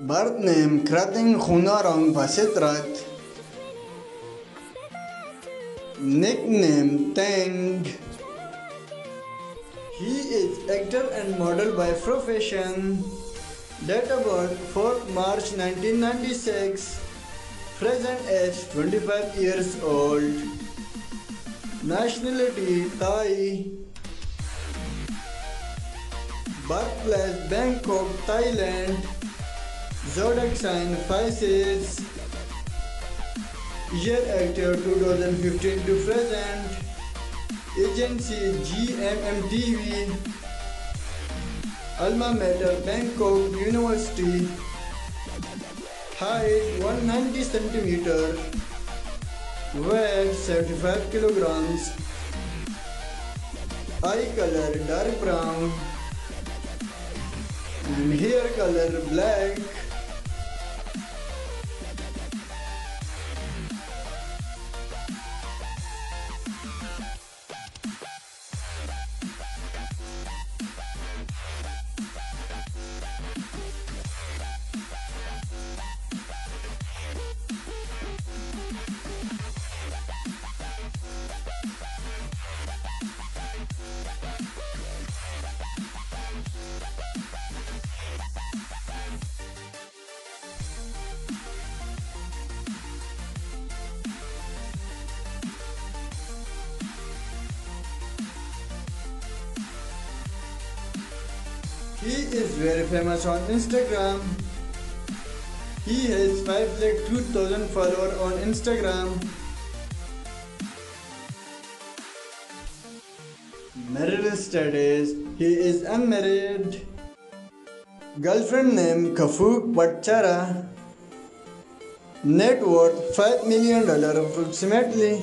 Birth name Krating Khunnarong Pasitrat. Nickname Tang. He is actor and model by profession. Date of birth 4 March 1996. Present age 25 years old. Nationality Thai. Birthplace Bangkok, Thailand. Zodiac sign Pisces. Year actor 2015 to present. Agency GMM TV. Alma Mater Bangkok University. Height 190 centimeter. Weight 75 kilograms. Eye color dark brown. Hair color black. He is very famous on Instagram. He has 5 lakh 2000 followers on Instagram. Marital status He is unmarried. Girlfriend name Kafuk Bachara. Net worth $5 million approximately.